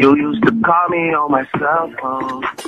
You used to call me on my cell phone.